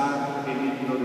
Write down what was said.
passar, ele